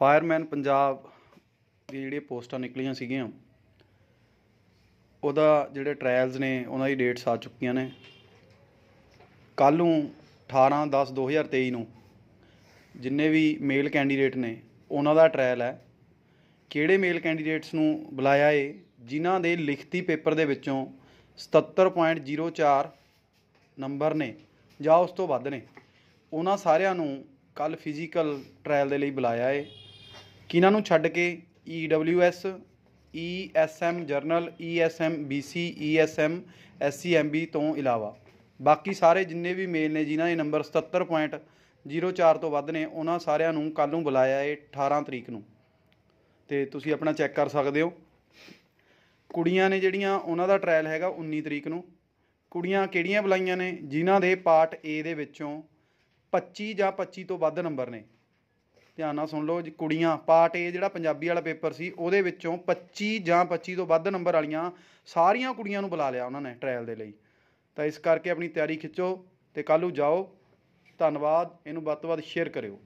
Fireman Punjab ਦੀ ਜਿਹੜੀਆਂ ਪੋਸਟਾਂ ਨਿਕਲੀਆਂ ਸੀਗੀਆਂ, ਉਹਦਾ ਜਿਹੜੇ ਟ੍ਰਾਇਲਸ ਨੇ, ਉਹਨਾਂ ਦੀ ਡੇਟਸ ਆ ਚੁੱਕੀਆਂ ਨੇ। ਕੱਲ੍ਹ ਨੂੰ 18 10 2023 ਨੂੰ ਜਿੰਨੇ ਵੀ ਮੇਲ ਕੈਂਡੀਡੇਟ ਨੇ, ਉਹਨਾਂ ਦਾ ਟ੍ਰਾਇਲ ਹੈ। ਕਿਹੜੇ ਮੇਲ ਕੈਂਡੀਡੇਟਸ ਨੂੰ ਬੁਲਾਇਆ ਏ? ਜਿਨ੍ਹਾਂ ਦੇ ਲਿਖਤੀ ਪੇਪਰ ਦੇ ਵਿੱਚੋਂ 77.04 ਨੰਬਰ ਨੇ, ਜਾਂ ਉਸ ਤੋਂ ਵੱਧ ਨੇ, ਉਹਨਾਂ ਸਾਰਿਆਂ ਨੂੰ ਕੱਲ ਫਿਜ਼ੀਕਲ ਟ੍ਰਾਇਲ ਦੇ ਲਈ ਬੁਲਾਇਆ ਏ। ਕਿਹਨਾਂ ਨੂੰ ਛੱਡ ਕੇ EWS ESM general ESM BC ESM SCMB ਤੋਂ ਇਲਾਵਾ? ਬਾਕੀ ਸਾਰੇ ਜਿੰਨੇ ਵੀ ਮੇਲ ਨੇ ਜਿਨ੍ਹਾਂ ਦੇ ਨੰਬਰ 77.04 ਤੋਂ ਵੱਧ ਨੇ, ਉਹਨਾਂ ਸਾਰਿਆਂ ਨੂੰ ਕੱਲ ਨੂੰ ਬੁਲਾਇਆ ਏ 18 ਤਰੀਕ ਨੂੰ। ਤੇ ਤੁਸੀਂ ਆਪਣਾ ਚੈੱਕ ਕਰ ਸਕਦੇ ਹੋ। ਕੁੜੀਆਂ ਨੇ ਜਿਹੜੀਆਂ, ਉਹਨਾਂ ਦਾ ਟ੍ਰਾਇਲ ਹੈਗਾ 19 ਤਰੀਕ ਨੂੰ। ਕੁੜੀਆਂ ਕਿਹੜੀਆਂ ਬੁਲਾਈਆਂ ਨੇ? ਜਿਨ੍ਹਾਂ ਦੇ ਪਾਰਟ ਏ ਦੇ ਵਿੱਚੋਂ 25 ਜਾਂ 25 ਤੋਂ ਵੱਧ ਨੰਬਰ ਨੇ। ਧਿਆਨ ਨਾਲ ਸੁਣ ਲਓ ਜੀ, ਕੁੜੀਆਂ ਪਾਰਟ ਏ ਜਿਹੜਾ ਪੰਜਾਬੀ ਵਾਲਾ ਪੇਪਰ ਸੀ, ਉਹਦੇ ਵਿੱਚੋਂ 25 ਜਾਂ 25 ਤੋਂ ਵੱਧ ਨੰਬਰ ਵਾਲੀਆਂ ਸਾਰੀਆਂ ਕੁੜੀਆਂ ਨੂੰ ਬੁਲਾ ਲਿਆ ਉਹਨਾਂ ਨੇ ਟ੍ਰਾਇਲ ਦੇ ਲਈ। ਤਾਂ ਇਸ ਕਰਕੇ ਆਪਣੀ ਤਿਆਰੀ ਖਿੱਚੋ ਤੇ ਕੱਲ੍ਹ ਨੂੰ ਜਾਓ। ਧੰਨਵਾਦ, ਇਹਨੂੰ ਵੱਧ ਤੋਂ ਵੱਧ ਸ਼ੇਅਰ ਕਰਿਓ।